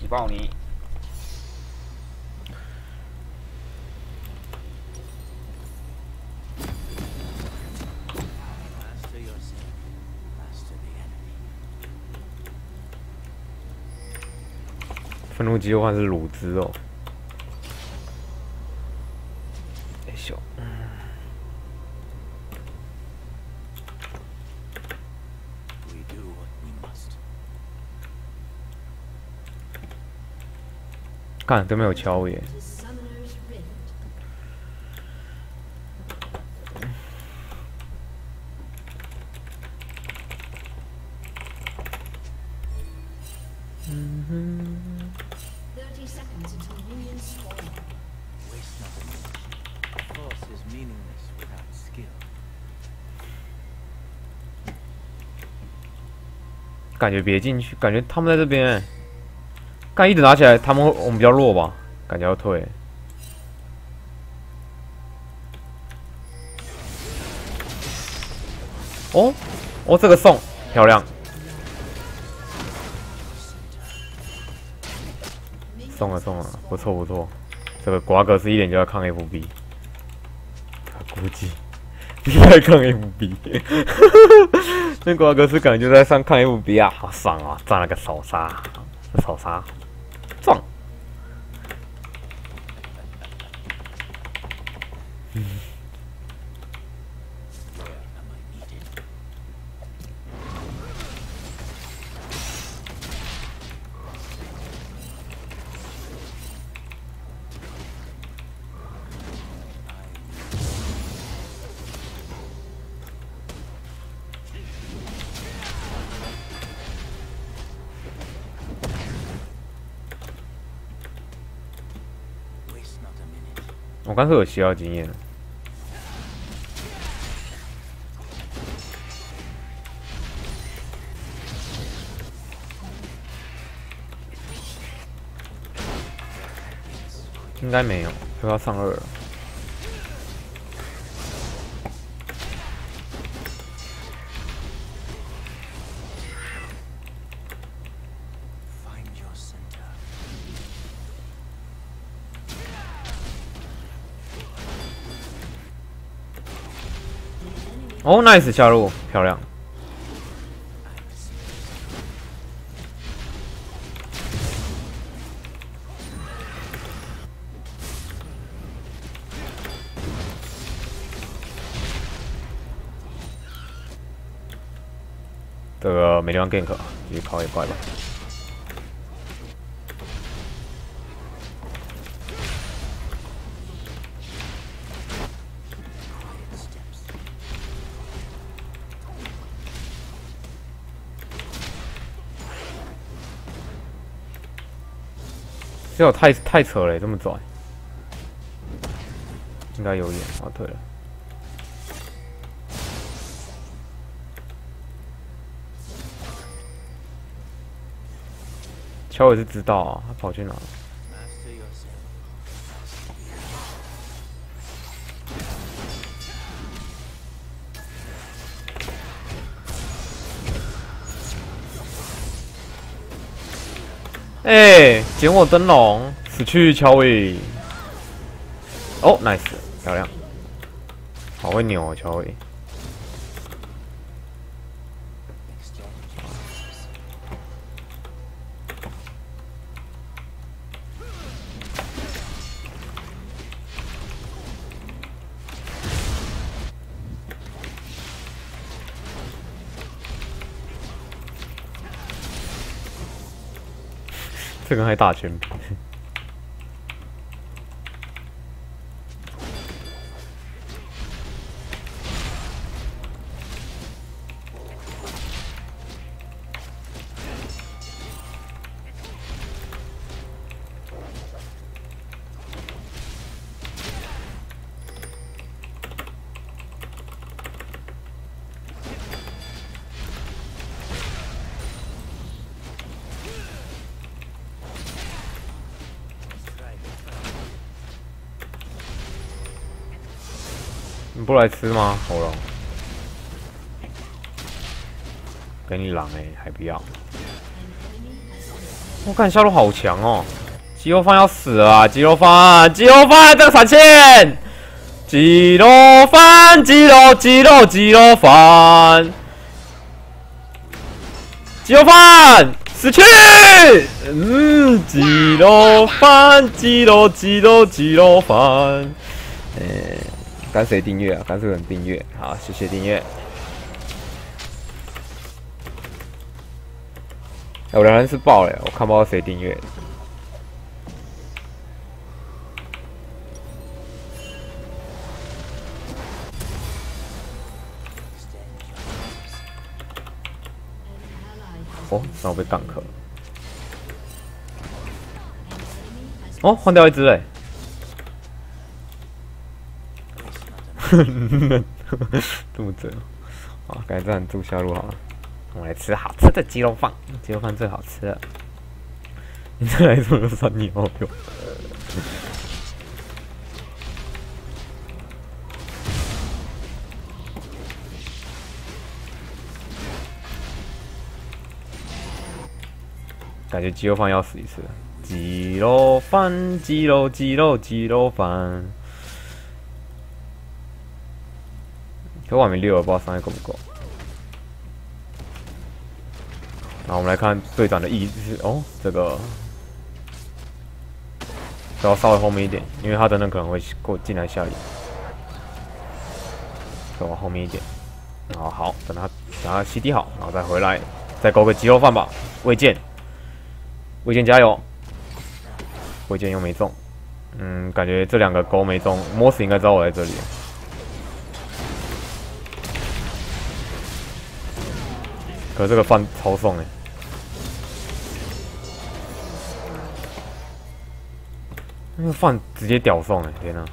举报你！愤怒机换是卤汁哦。哎咻！看都没有敲耶。感觉别进去，感觉他们在这边。干一直拿起来，他们我们比较弱吧？感觉要退。哦，哦，这个送漂亮，送了送了，不错不错。这个瓜哥是一点就要抗 FB，估计 你在抗 FB。那瓜哥是感觉在上抗 FB 啊，好爽啊！赚了个手杀，手杀。撞。我刚才有需要经验，应该没有，都要上二了。哦，nice 加入，漂亮。这个没地方 gank，继续靠一怪吧。这太太扯了，这么拽，应该有眼啊，对了。乔也是知道啊，他跑去哪了？哎，捡我灯笼，死去乔伟。哦，nice，漂亮，好会扭哦，乔伟。这个还打拳。来吃吗？好了，给你狼哎，还不要？我看下路好强哦！鸡肉饭要死了啊！鸡肉饭，鸡肉饭，这个闪现！鸡肉饭，鸡肉，鸡肉，鸡肉饭，鸡肉饭，死去！嗯，鸡肉饭，鸡肉，鸡肉，鸡肉饭。哎，感谢订阅啊！感谢人订阅，好，谢谢订阅。我的人是爆了，我看不到谁订阅。哦，那我被干克。哦，换掉一只嘞。这么准啊！改站住下路好了。我来吃好吃的鸡肉饭，鸡肉饭最好吃了。你再来一种酸牛肉。感觉鸡肉饭要死一次。鸡肉饭，鸡肉，鸡肉，鸡肉饭。可外面六了，不知道伤害够不够。那我们来看队长的意思哦，这个要稍微后面一点，因为他等等可能会过进来下里，再往后面一点。然后好，等他等他洗涤好，然后再回来，再勾个鸡肉饭吧。魏健，魏健加油！魏健又没中，嗯，感觉这两个勾没中，莫斯应该知道我在这里。可这个饭超送哎！那个饭直接屌送哎！天哪，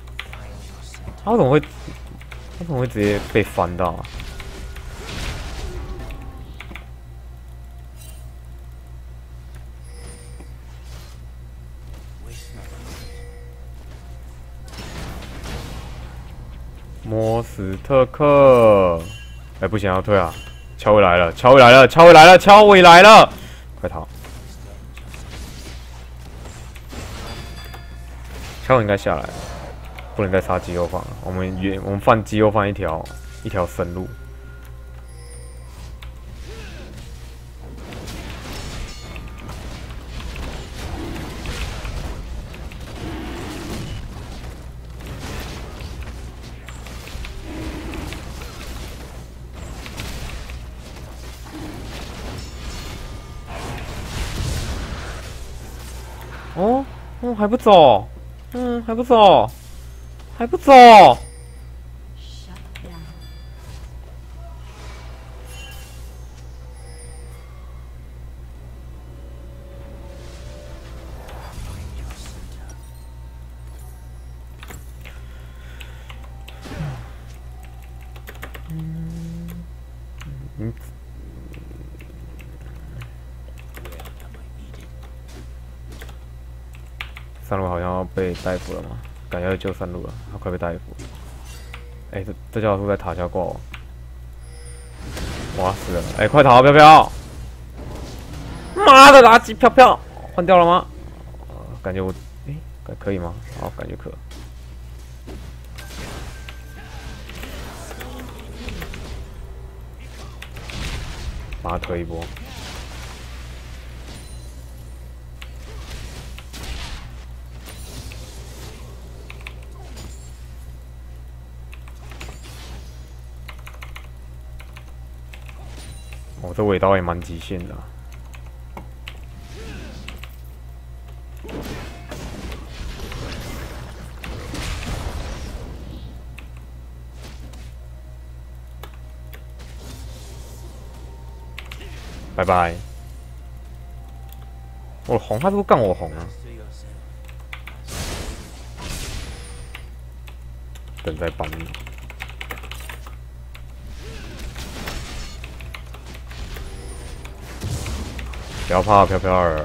他怎么会？他怎么会直接被翻到啊？莫斯特克，哎，不行，要退啊！敲回来了，敲回来了，敲回来了，敲回来了，快逃！枪应该下来，不能再杀肌肉放了。我们原我们放肌肉放一条一条生路。还不走。嗯，还不走，还不走。嗯，嗯。上路好像被逮捕了嘛？感觉要救上路了，他快被逮捕。哎，这这家伙是在塔下挂我，哇死了！哎，快逃，飘飘！妈的，垃圾飘飘，换掉了吗？感觉我，哎，可以吗？好，感觉可。把他推一波。这尾刀也蛮极限的，拜拜。我红，他是不是干我红啊？等在帮不要怕，飘飘儿。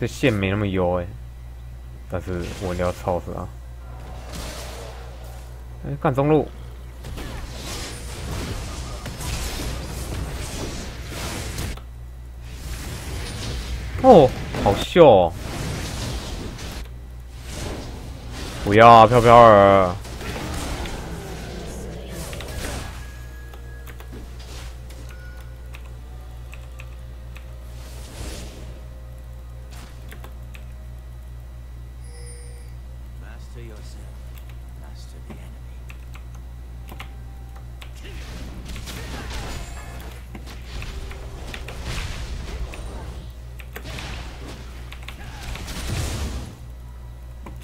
这线没那么优哎，但是我要操死他。哎，干中路。哦，好笑哦！不要啊，飘飘儿。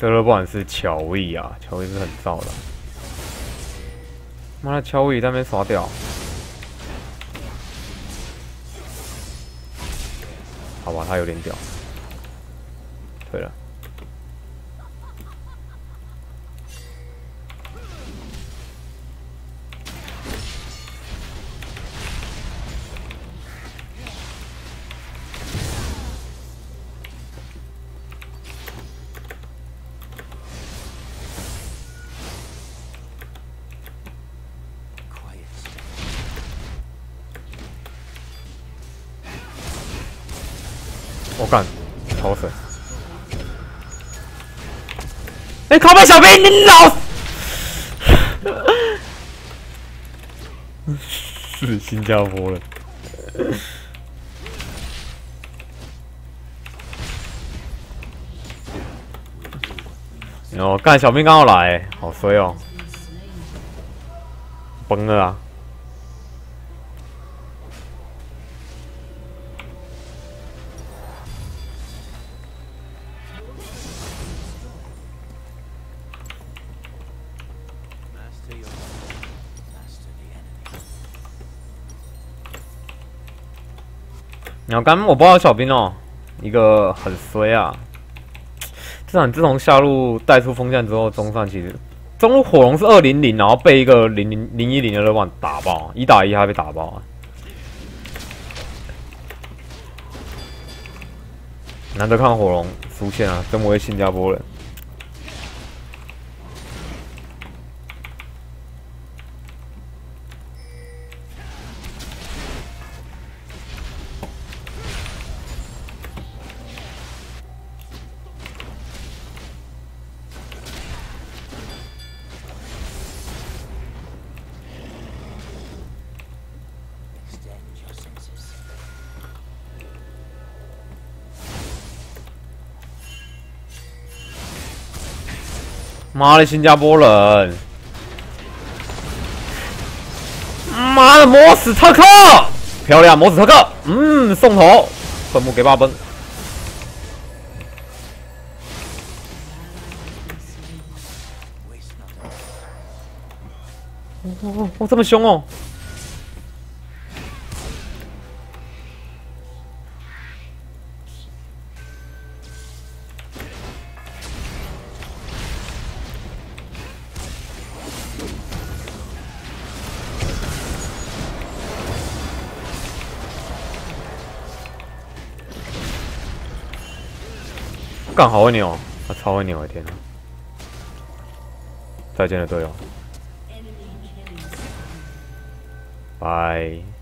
这个不管是乔伊啊，乔伊是很燥的。妈的，乔伊在那边耍屌。好吧，他有点屌。退了。哎，靠背小兵，你老 是新加坡了。哦，干小兵刚好来，好衰哦，崩了啊！然后刚我不知道小兵哦，一个很衰啊！这场自从下路带出风向之后，中上其实中路火龙是二零零，然后被一个零零零一零的热网打爆，一打一还被打爆啊！难得看火龙出现啊，真不会新加坡人。妈的，新加坡人！妈的，摩斯特克，漂亮，摩斯特克，嗯，送头，坟墓给八分。哦哦，这么凶哦！干好会扭，他超会扭！我天哪！再见了，队友。拜。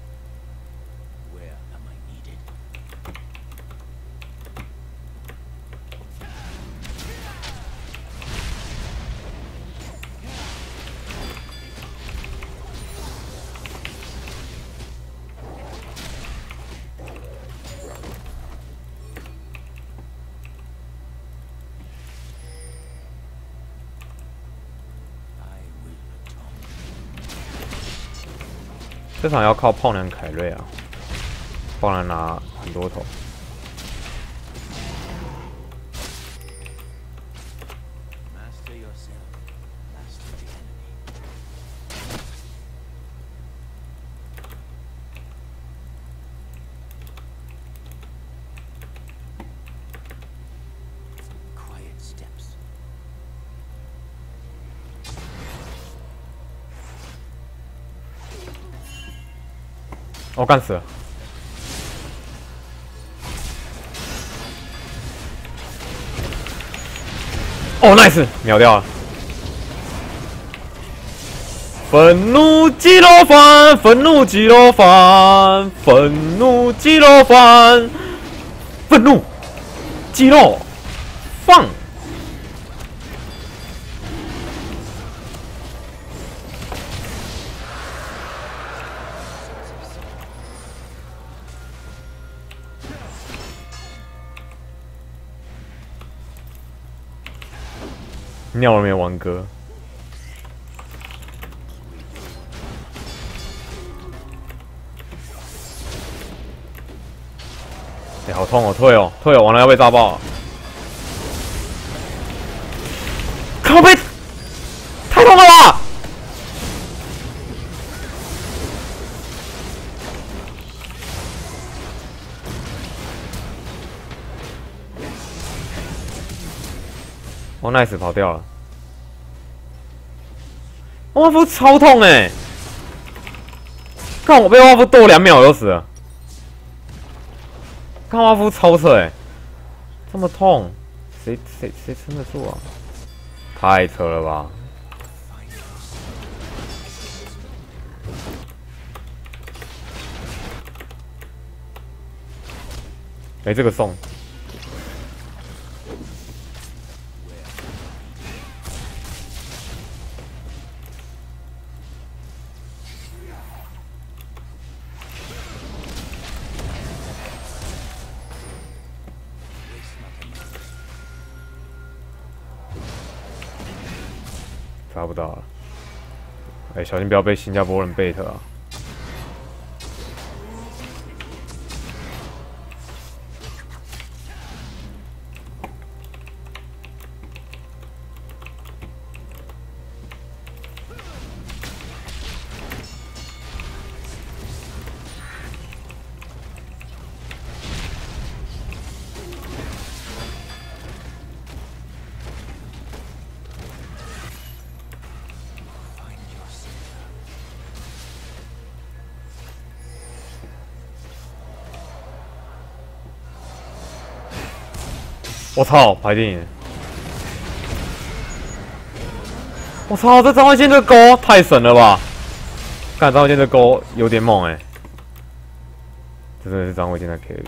这场要靠炮娘凯瑞啊，炮娘拿很多头。我干死了。哦，nice 秒掉了。愤怒肌肉犯，愤怒肌肉犯，愤怒肌肉犯，愤怒肌肉放。尿了没有，王哥？哎，好痛哦！退哦，退哦！完了要被炸爆！靠背，太痛了吧！哦，nice 跑掉了！哇夫超痛哎！看我被哇夫剁两秒就死了。看瓦夫超扯哎，这么痛，谁谁谁撑得住啊？太扯了吧！哎，这个送。抓不到了！哎，小心不要被新加坡人贝特啊！我操，排定！我操，这张卫健这钩太神了吧！看张卫健这钩有点猛哎，这真的是张卫健的 carry。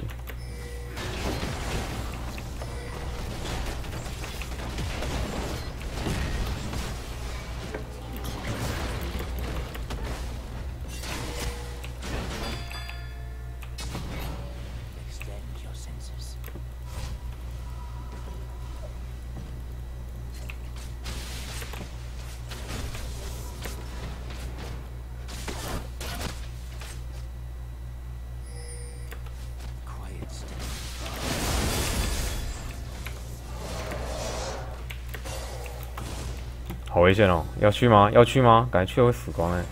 好危险哦！要去吗？要去吗？感觉去了会死光哎！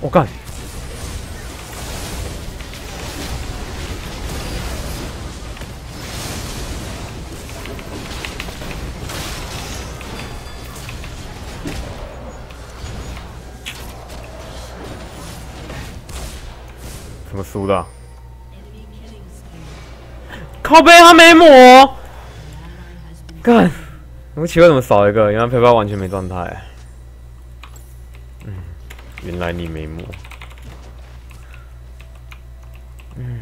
我干！背他没抹，干！我奇怪怎么少一个？原来佩佩完全没状态。嗯，原来你没抹。嗯，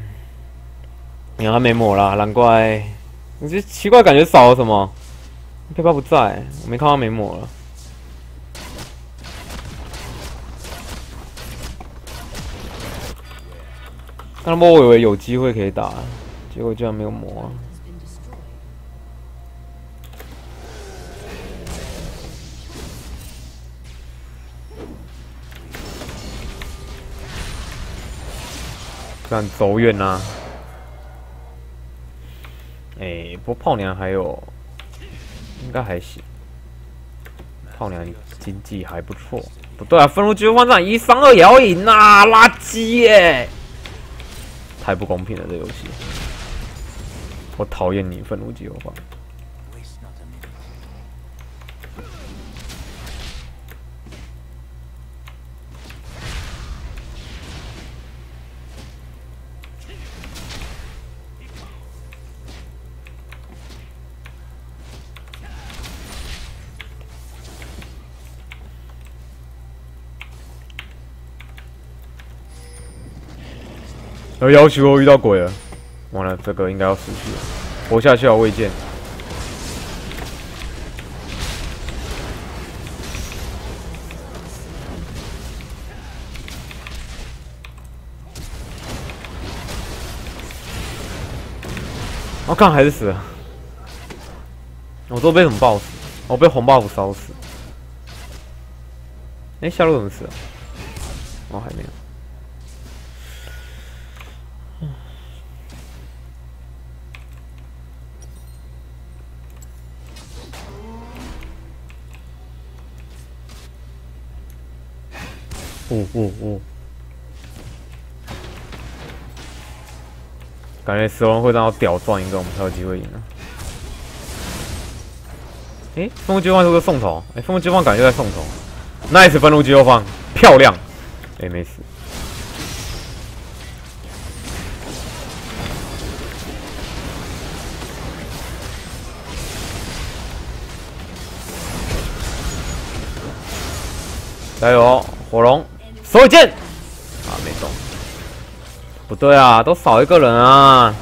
原来没抹啦，难怪。你这奇怪感觉少了什么？佩佩不在，我没看到没抹了。刚刚我以为有机会可以打。结果居然没有磨。算走远啦！哎，不过炮娘还有，应该还行。炮娘经济还不错。不对啊，愤怒激换战一三二也要赢啊！垃圾耶！太不公平了，这游戏。我讨厌你，愤怒激流吧。要要求我遇到鬼了，完了，这个应该要死去了，活下去要未见。我看还是死了，我都被什么爆死？我被红 buff 烧死。哎，下路怎么死了？哦，还没有。呜呜呜！感觉死亡会让我屌撞一个，我们才有机会赢啊！哎，愤怒激光是个送头，哎，愤怒激光感觉在送头，nice 愤怒激光，漂亮！哎，没死。加油，火龙！手剑啊，没中，不对啊，都少一个人啊！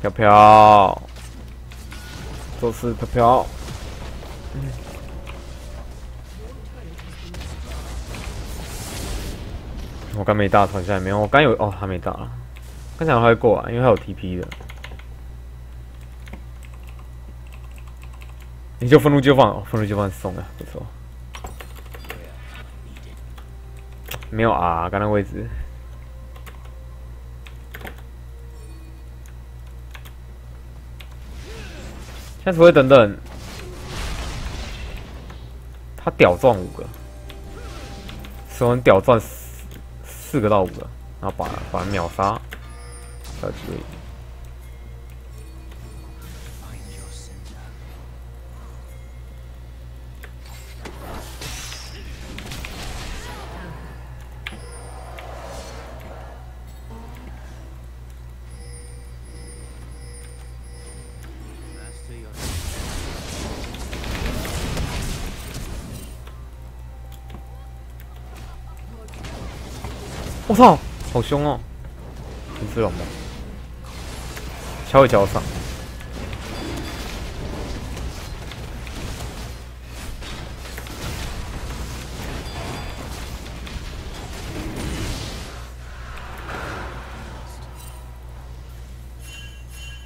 飘飘，都是飘飘。我刚没大，好像没有。我刚有哦，还没大，刚想他会过啊，因为他有 TP 的。你就愤怒就放，愤怒就放送啊，不错。没有啊，刚刚位置。下次会等等，他屌撞五个，死亡屌撞四四个到五个，然后把把秒杀，小机会。我操，好凶哦！你知道吗？敲一敲上，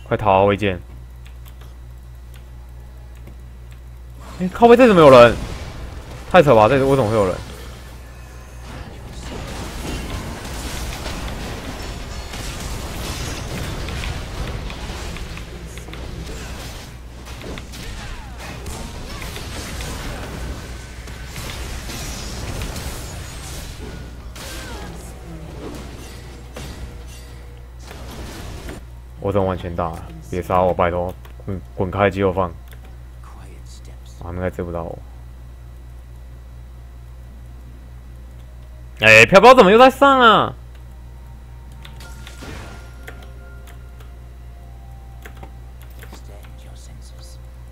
快逃啊！魏健！哎，靠背这怎么有人？太扯吧！这里为什么会有人？我真往前打，别杀我，拜托，滚滚开，肌肉放，他们应该追不到我。哎，飘飘怎么又在上啊？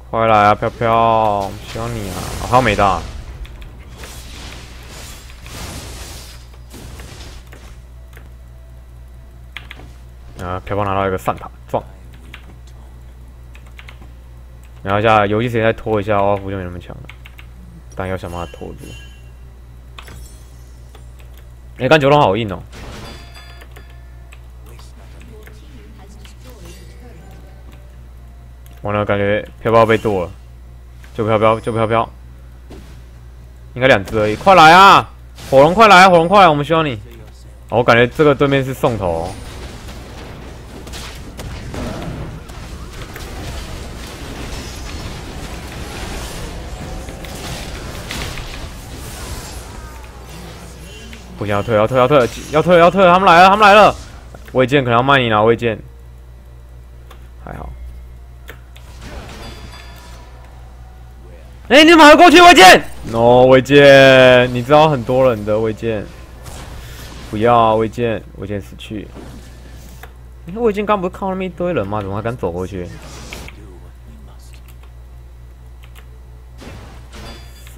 快来啊，飘飘，需要你啊！还有没大。啊！飘飘拿到一个散塔撞，然后下游戏时间再拖一下，奥夫就没那么强了。但要想办法拖住。哎，刚九龙好硬哦！完了，感觉飘飘被剁了，就飘飘就飘飘，应该两只而已。快来啊！火龙快来，火龙快来，我们需要你。我感觉这个对面是送头。不行，要退，要退，要退，要退，要退！他们来了，他们来了！魏剑可能要卖你了，魏剑。还好。哎，你怎么还过去？魏剑？no，魏剑，你知道很多人的魏剑。不要啊，魏剑，魏剑死去。你看魏剑刚不是看到那么一堆人吗？怎么还敢走过去？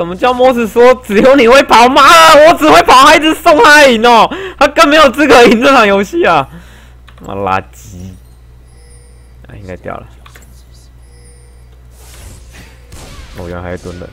什么叫墨子说只有你会跑？吗，我只会跑，还一直送他赢哦，他更没有资格赢这场游戏啊！妈垃圾！啊，应该掉了。我原来还蹲了。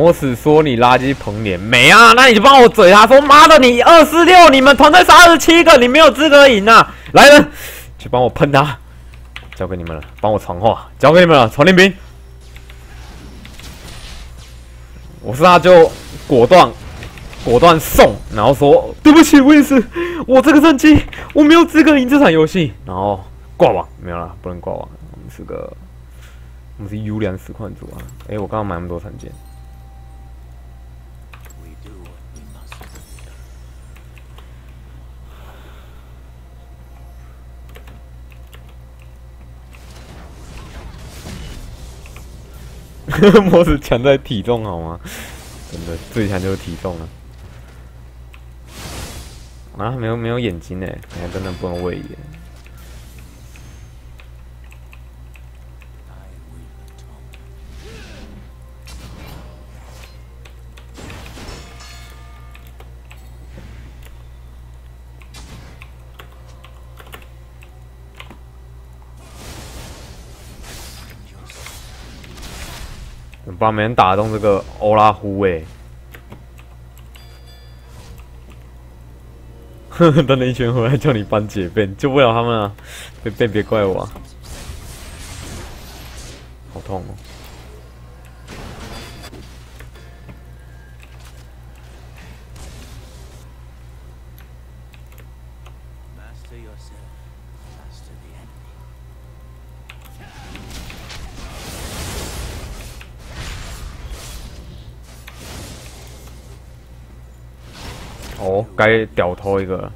摩斯说你垃圾捧脸没啊？那你就帮我嘴他说妈的你二四六，你们团队杀二十七个，你没有资格赢啊！来人，去帮我喷他，交给你们了，帮我传话，交给你们了，传令兵。我是他就果断果断送，然后说对不起，我也是，我这个战绩我没有资格赢这场游戏，然后挂网没有了，不能挂网，我们是个我们是优良实况组啊！哎，我刚刚买那么多闪件。模子强在体重好吗？真的最强就是体重了。啊，没有没有眼睛哎，还真的不能喂眼。帮没人打中这个欧拉夫哎！等你一圈回来叫你搬解变，救不了他们啊！别别别怪我，好痛哦！哦，该掉头一个。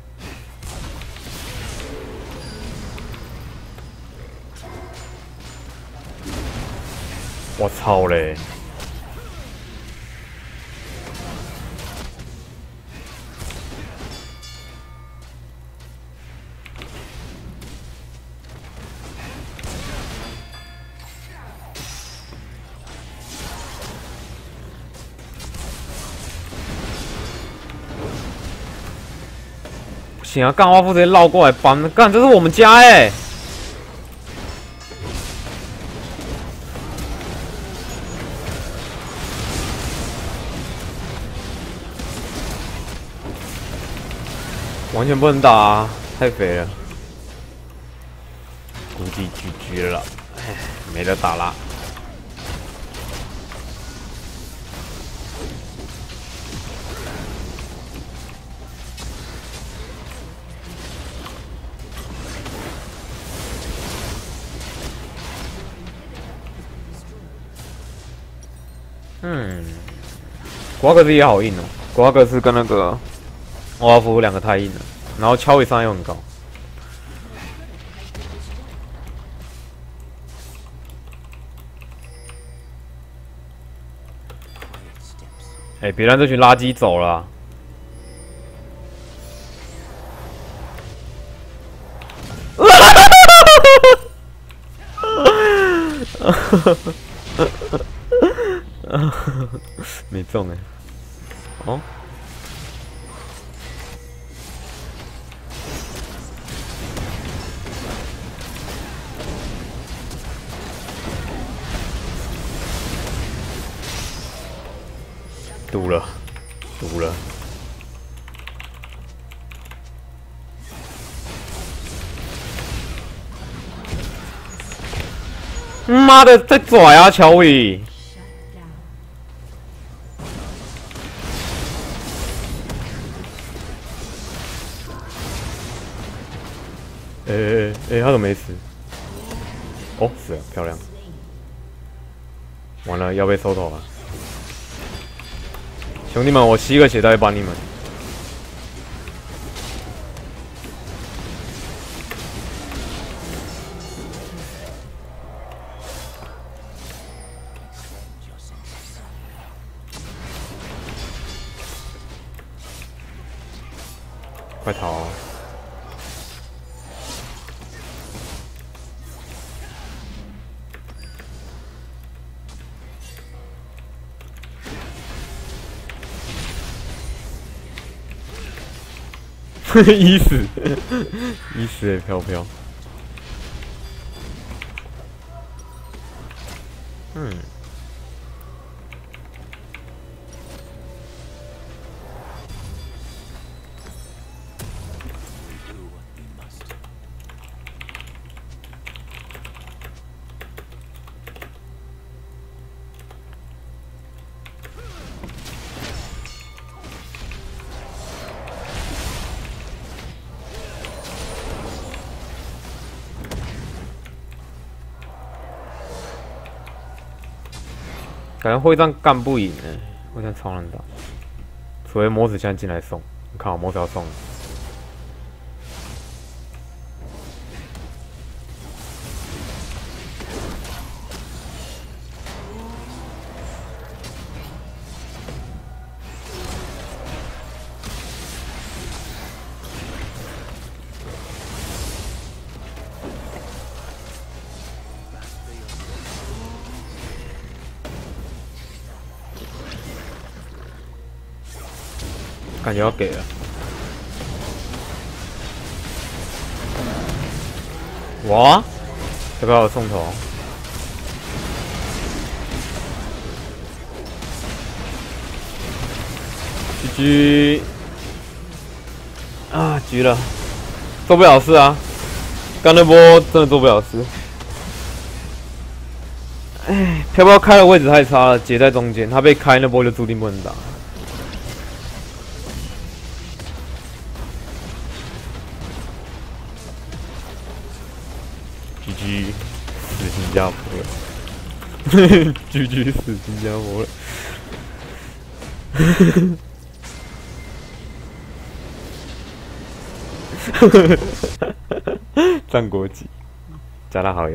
我操嘞！行啊，干花夫直接绕过来帮，干这是我们家哎！完全不能打，啊太肥了，估计 GG 了，哎，没得打了。嗯，瓜格斯也好硬哦，瓜格斯跟那个瓦夫两个太硬了，然后敲尾伤又很高。哎，别让这群垃圾走了！呵呵呵 没中哎！哦，堵了，堵了！妈的，在拽啊，乔伟！哎哎哎，他怎么没死？哦，死了，漂亮！完了要被收头了，兄弟们，我吸个血袋帮你们。一死，一死的飘飘。嗯。感觉会长干不赢哎，会长超难打，除非魔子现在进来送，你看我魔子要送。感觉要给了，哇！要不要送头？GG 啊，狙了，做不了事啊！刚那波真的做不了事。哎，飘飘开的位置太差了，结在中间，他被开那波就注定不能打。了！GG，死新加坡了！战国级，加他好友。